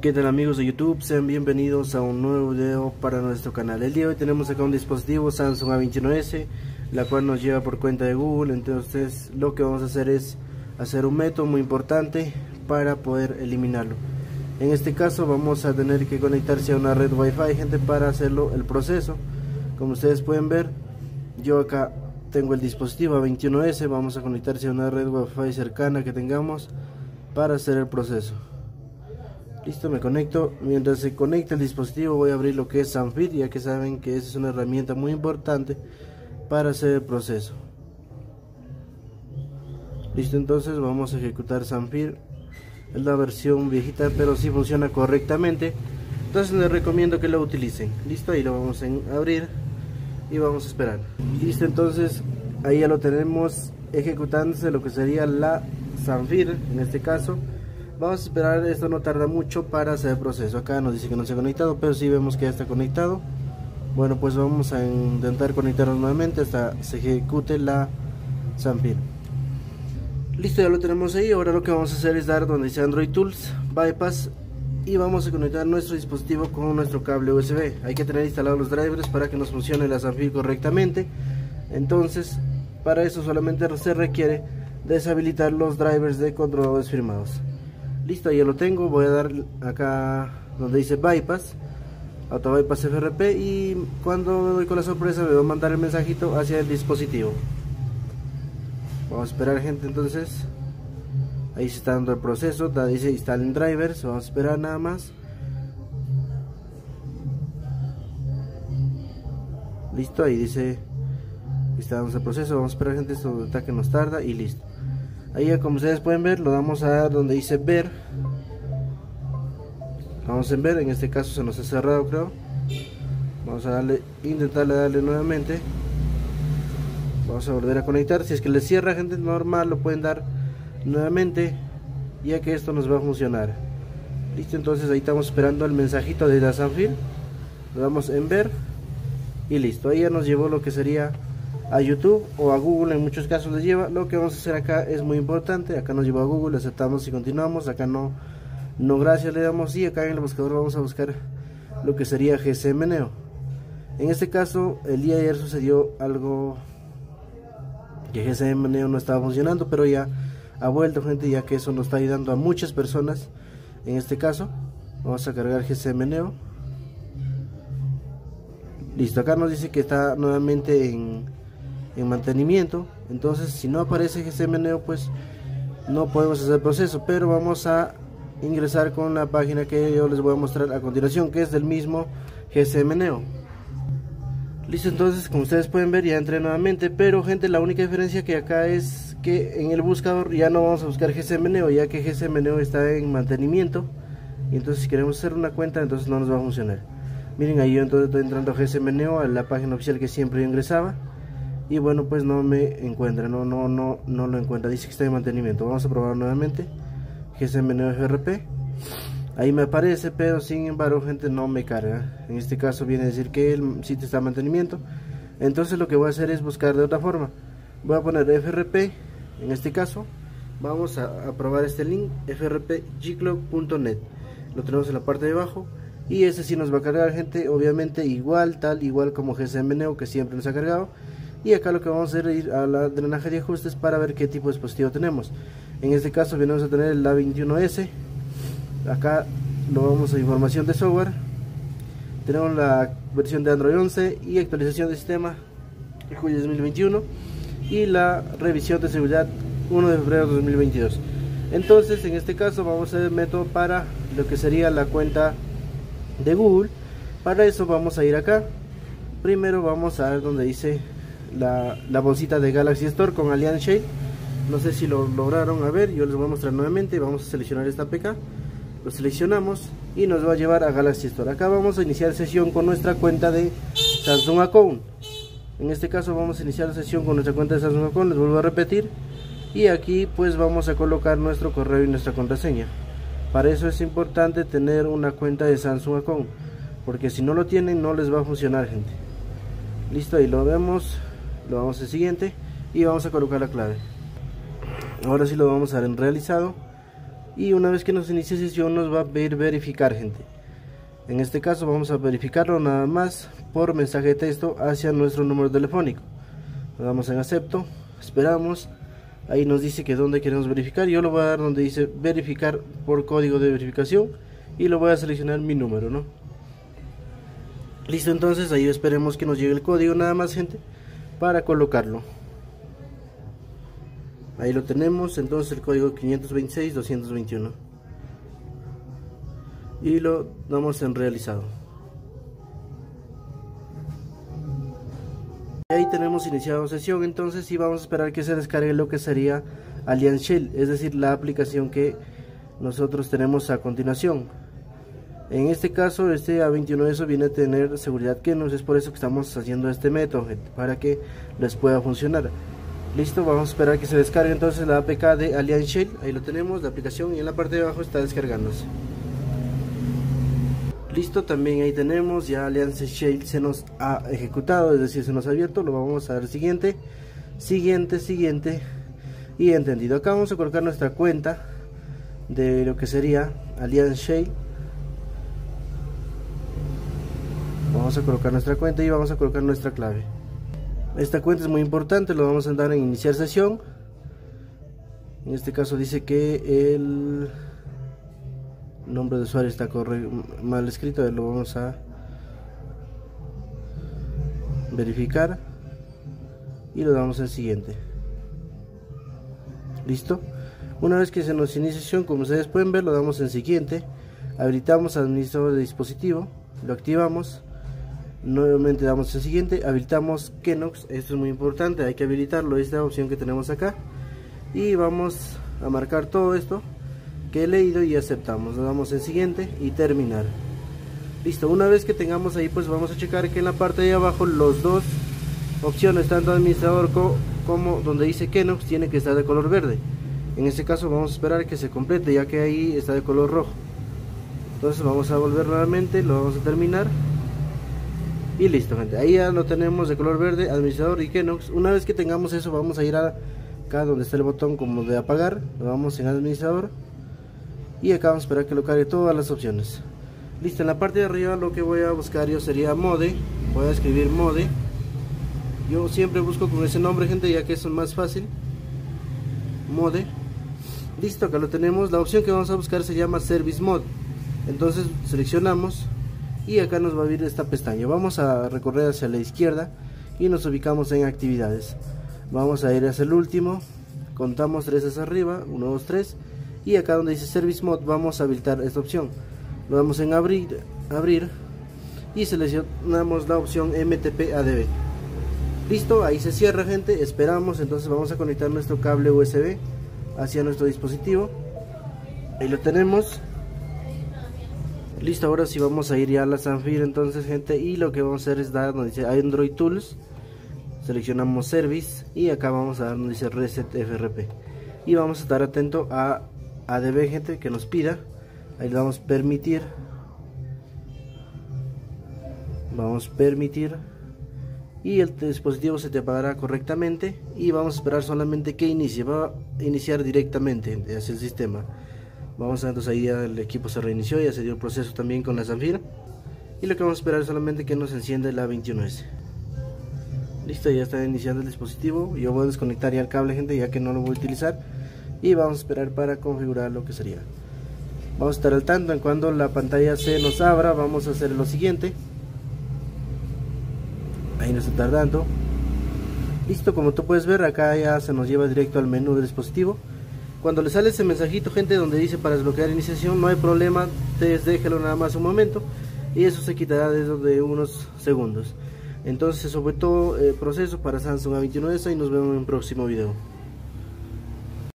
¿Qué tal amigos de YouTube? Sean bienvenidos a un nuevo video para nuestro canal. El día de hoy tenemos acá un dispositivo Samsung A21s, la cual nos lleva por cuenta de Google. Entonces lo que vamos a hacer es hacer un método muy importante para poder eliminarlo. En este caso vamos a tener que conectarse a una red Wi-Fi, gente, para hacerlo el proceso. Como ustedes pueden ver, yo acá tengo el dispositivo A21s, vamos a conectarse a una red Wi-Fi cercana que tengamos para hacer el proceso. Listo, me conecto. Mientras se conecta el dispositivo voy a abrir lo que es Sanfit, ya que saben que esa es una herramienta muy importante para hacer el proceso. Listo, entonces vamos a ejecutar Sanfir. Es la versión viejita, pero si funciona correctamente. Entonces les recomiendo que lo utilicen. Listo, ahí lo vamos a abrir y vamos a esperar. Listo, entonces ahí ya lo tenemos ejecutándose lo que sería la Sanfir en este caso. Vamos a esperar, esto no tarda mucho para hacer proceso. Acá nos dice que no se ha conectado, pero si vemos que ya está conectado. Bueno, pues vamos a intentar conectarnos nuevamente hasta se ejecute la Zampir. Listo, ya lo tenemos ahí. Ahora lo que vamos a hacer es dar donde dice Android Tools, Bypass y vamos a conectar nuestro dispositivo con nuestro cable USB. Hay que tener instalados los drivers para que nos funcione la Zampir correctamente. Entonces, para eso solamente se requiere deshabilitar los drivers de controladores firmados listo ya lo tengo voy a dar acá donde dice bypass auto bypass FRP y cuando me doy con la sorpresa me va a mandar el mensajito hacia el dispositivo. Vamos a esperar gente entonces. Ahí se está dando el proceso dice instalen drivers vamos a esperar nada más. Listo ahí dice está el proceso vamos a esperar gente esto está que nos tarda y listo ahí ya como ustedes pueden ver lo damos a donde dice ver. Vamos a ver en este caso se nos ha cerrado creo. Vamos a darle intentarle darle nuevamente. Vamos a volver a conectar. Si es que le cierra gente normal lo pueden dar nuevamente ya que esto nos va a funcionar. Listo entonces ahí estamos esperando el mensajito de la Sanfil lo damos en ver y listo. Ahí ya nos llevó lo que sería a YouTube o a Google en muchos casos les lleva. Lo que vamos a hacer acá es muy importante acá nos lleva a Google aceptamos y continuamos acá no no gracias le damos y acá en el buscador vamos a buscar lo que sería GSM Neo en este caso el día de ayer sucedió algo que GSM Neo no estaba funcionando pero ya ha vuelto gente ya que eso nos está ayudando a muchas personas. En este caso vamos a cargar GSM Neo listo acá nos dice que está nuevamente en en mantenimiento. Entonces si no aparece GSM Neo pues no podemos hacer el proceso pero vamos a ingresar con la página que yo les voy a mostrar a continuación que es del mismo GSM Neo. Listo entonces como ustedes pueden ver ya entré nuevamente pero gente la única diferencia que acá es que en el buscador ya no vamos a buscar GSM Neo ya que GSM Neo está en mantenimiento. Y entonces si queremos hacer una cuenta entonces no nos va a funcionar. Miren ahí yo entonces estoy entrando a GSM Neo a la página oficial que siempre ingresaba y bueno pues no me encuentra no no no no lo encuentra. Dice que está en mantenimiento. Vamos a probar nuevamente GSM Neo FRP ahí me aparece pero sin embargo gente no me carga. En este caso viene a decir que el sitio está en mantenimiento. Entonces lo que voy a hacer es buscar de otra forma. Voy a poner FRP en este caso vamos a, probar este link frpgclub.net lo tenemos en la parte de abajo. Y ese sí nos va a cargar gente. Obviamente igual tal igual como GSM Neo que siempre nos ha cargado y acá lo que vamos a hacer es ir a la drenaje de ajustes para ver qué tipo de dispositivo tenemos. En este caso venimos a tener el A21S acá lo vamos a información de software. Tenemos la versión de Android 11 y actualización de sistema de julio 2021 y la revisión de seguridad 1 de febrero de 2022 entonces en este caso vamos a hacer el método para lo que sería la cuenta de Google. Para eso vamos a ir acá. Primero vamos a ver donde dice la, bolsita de Galaxy Store con Alliance Shade. No sé si lo lograron a ver yo les voy a mostrar nuevamente vamos a seleccionar esta PK lo seleccionamos y nos va a llevar a Galaxy Store. Acá vamos a iniciar sesión con nuestra cuenta de Samsung Account. En este caso vamos a iniciar sesión con nuestra cuenta de Samsung Account les vuelvo a repetir. Y aquí pues vamos a colocar nuestro correo y nuestra contraseña. Para eso es importante tener una cuenta de Samsung Account porque si no lo tienen no les va a funcionar gente. Listo ahí lo vemos lo vamos al siguiente y vamos a colocar la clave. Ahora sí lo vamos a dar en realizado. Y una vez que nos inicie sesión nos va a pedir verificar gente. En este caso vamos a verificarlo nada más por mensaje de texto hacia nuestro número telefónico. Le damos en acepto esperamos. Ahí nos dice que donde queremos verificar. Yo lo voy a dar donde dice verificar por código de verificación y lo voy a seleccionar mi número no listo entonces ahí esperemos que nos llegue el código nada más gente para colocarlo. Ahí lo tenemos entonces el código 526 221 y lo damos en realizado. Ahí tenemos iniciado sesión entonces y vamos a esperar que se descargue lo que sería Allianz Shell es decir la aplicación que nosotros tenemos a continuación en este caso este A21 eso viene a tener seguridad que nos es por eso que estamos haciendo este método para que les pueda funcionar Listo, vamos a esperar que se descargue entonces la APK de Allianz Shell. Ahí lo tenemos, la aplicación y en la parte de abajo está descargándose. Listo, también ahí tenemos, ya Allianz Shell se nos ha ejecutado, es decir, se nos ha abierto. Lo vamos a dar siguiente, siguiente, siguiente y entendido. Acá vamos a colocar nuestra cuenta de lo que sería Allianz Shell. Vamos a colocar nuestra cuenta y vamos a colocar nuestra clave. Esta cuenta es muy importante, lo vamos a dar en iniciar sesión. En este caso dice que el nombre de usuario está mal escrito, lo vamos a verificar y lo damos en siguiente. Listo. Una vez que se nos inicia sesión, como ustedes pueden ver, lo damos en siguiente. Habilitamos administrador de dispositivo, lo activamos nuevamente damos el siguiente habilitamos Kenox esto es muy importante hay que habilitarlo esta opción que tenemos acá. Y vamos a marcar todo esto que he leído y aceptamos. Le damos en siguiente y terminar. Listo una vez que tengamos ahí pues vamos a checar que en la parte de abajo los dos opciones tanto administrador como donde dice Kenox tiene que estar de color verde. En este caso vamos a esperar que se complete ya que ahí está de color rojo. Entonces vamos a volver nuevamente lo vamos a terminar y listo gente. Ahí ya lo tenemos de color verde administrador y Kenox. Una vez que tengamos eso vamos a ir a acá donde está el botón como de apagar. Lo vamos en administrador. Y acá vamos a esperar que lo cargue todas las opciones. Listo en la parte de arriba lo que voy a buscar yo sería mode. Voy a escribir mode. Yo siempre busco con ese nombre gente ya que es más fácil. Mode. Listo acá lo tenemos. La opción que vamos a buscar se llama service mode. Entonces seleccionamos y acá nos va a abrir esta pestaña. Vamos a recorrer hacia la izquierda y nos ubicamos en actividades. Vamos a ir hacia el último contamos 3 hacia arriba 1 2 3 y acá donde dice service mode vamos a habilitar esta opción. Lo damos en abrir abrir y seleccionamos la opción MTP ADB listo ahí se cierra gente esperamos entonces vamos a conectar nuestro cable USB hacia nuestro dispositivo. Ahí lo tenemos Listo, ahora sí vamos a ir ya a la Sanfir entonces gente y lo que vamos a hacer es dar donde dice Android Tools seleccionamos Service y acá vamos a dar donde dice Reset FRP y vamos a estar atento a ADB gente que nos pida. Ahí le damos permitir. Vamos a permitir. Y el dispositivo se te apagará correctamente y vamos a esperar solamente que inicie. Va a iniciar directamente hacia el sistema Vamos a ver, entonces ahí ya el equipo se reinició, ya se dio el proceso también con la Zanfira. Y lo que vamos a esperar es solamente que nos encienda la 21S. Listo, ya está iniciando el dispositivo. Yo voy a desconectar ya el cable, gente, ya que no lo voy a utilizar. Y vamos a esperar para configurar lo que sería. Vamos a estar al tanto en cuando la pantalla se nos abra. Vamos a hacer lo siguiente. Ahí nos está tardando. Listo, como tú puedes ver, acá ya se nos lleva directo al menú del dispositivo. Cuando le sale ese mensajito, gente, donde dice para desbloquear iniciación, no hay problema, déjelo nada más un momento y eso se quitará dentro de unos segundos. Entonces eso fue todo el proceso para Samsung A29 y nos vemos en un próximo video.